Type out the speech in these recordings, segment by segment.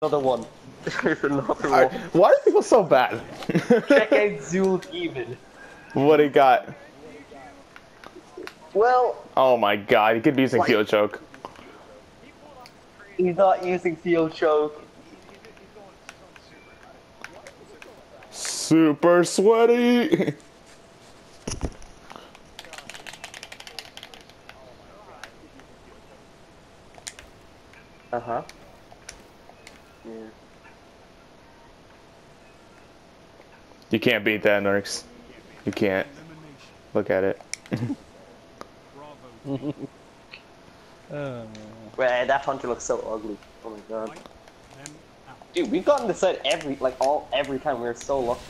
Another one. There's another Alright, one. Why are people so bad? Check out Zool even. what he got? Well, Oh my god, he could be using Like- field choke. he's not using field choke. Super sweaty. Uh huh. Yeah. you can't beat that, Nurks. You can't. Look at it. Uh, Wait, that hunter looks so ugly. Oh my god. Dude, we've gotten this out every like all every time. We're so lucky.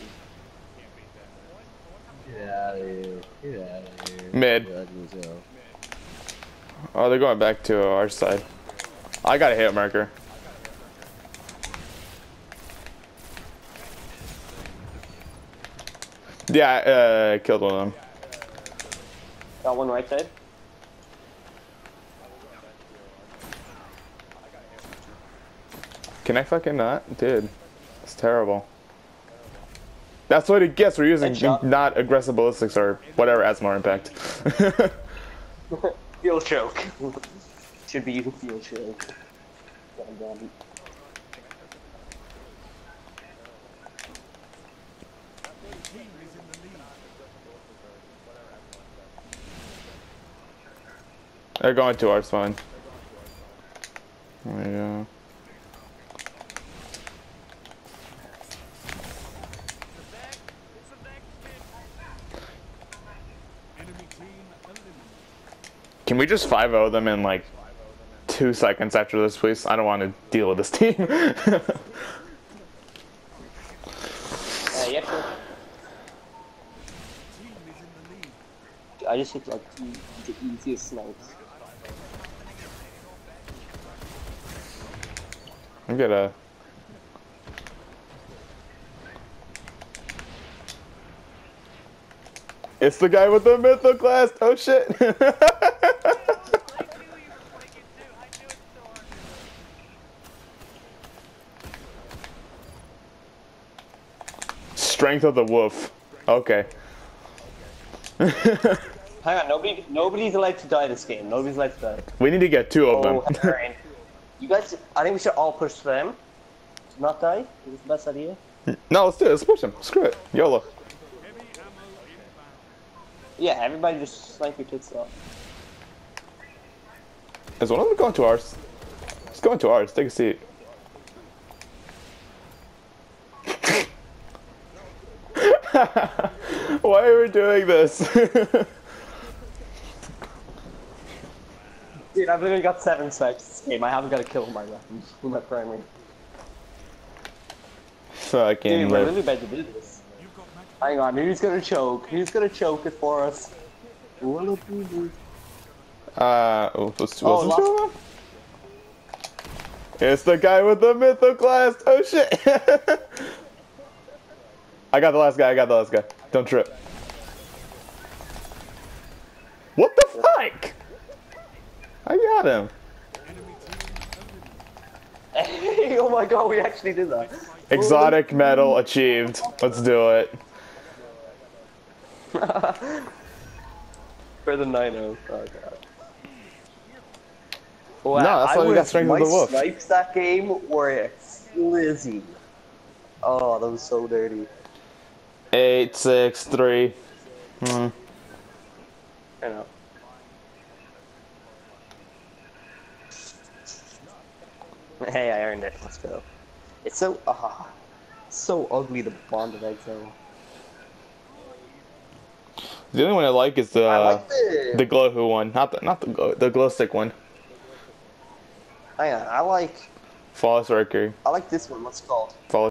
Get out of here. Get out of here. Mid. You're ugly as hell. Oh, they're going back to our side. I got a hit marker. Yeah, uh, killed one of them. Got one right side. Can I fucking not? Dude, it's terrible. That's what it gets for using not aggressive ballistics or whatever adds more impact. Field choke. Should be using field choke. God damn it. They're going to our. There we go. Can we just 5-0 them in like two seconds after this, please? I don't want to deal with this team. Uh, yeah, sure. I just hit like the, easiest snipes. I'm gonna. It's the guy with the mythoclast. Oh shit. Strength of the wolf. Okay. Hang on, nobody, nobody's allowed to die this game. Nobody's allowed to die. we need to get two of Oh, them. You guys, I think we should all push them. Not die. Is this the best idea? no, let's do it. Let's push them. Screw it. YOLO. Yeah, everybody just snipe your tits off. Is one of them going to ours? It's going to ours. Take a seat. Why are we doing this? Dude, I've literally got seven snipes this game. I haven't got a kill with my weapons, with my primary. Fucking. Dude, we're literally about to do this. Hang on, who's gonna choke? Who's gonna choke it for us? Uh, oh, what's Oh, this lost- going on? It's the guy with the mythoclast. Oh shit! I got the last guy. I got the last guy. Don't trip. What the fuck? I got him. oh my god, we actually did that. Exotic medal achieved. Let's do it. For the 9 0. Oh god. Wow, No, that's I why we got strength of the wolf. My snipes that game were slizzy. Oh, that was so dirty. Eight, six, three. Hmm. I know. Hey, I earned it. Let's go. It's so ah, so ugly the bonded exile. The only one I like is the like the. the glow who one, not the not the glow the glow stick one. hang on, I like Flawless Mercury. I like this one. What's it called? Flawless